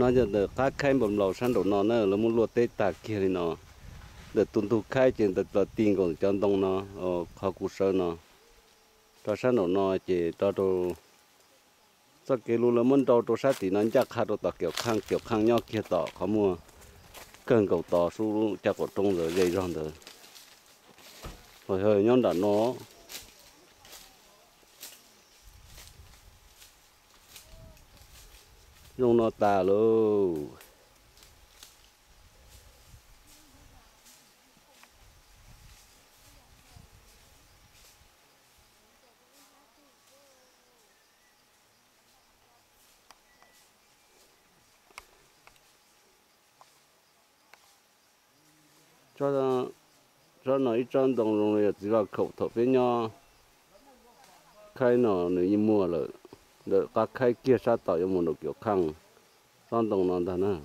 nó giờ được phát khai bầm lầu sang đồ nó nữa là muốn luộc tết tạc kia thì nó. Được tuân thủ khai trên được là tiền còn cho đông nó ờ, ở khó cụ sơ nó. Cho sang đồ nó chỉ cho đồ cho cái lúa là muốn cho đồ sát thì nó chắc khá đồ tạc kiểu khang kiểu khang nhau kia tỏ, khó mua. Cần cầu tỏ su chắc có trong rồi dây ròn rồi. Hồi hơi nhon đã nó. Dùng nó tà luôn cho nó cho nó ít trong đồng rồi chỉ là khẩu thổ với nhau khai nó nếu như mua rồi được các khai kia sát tạo cho một đồ kiểu khăng son đồng nó thật nữa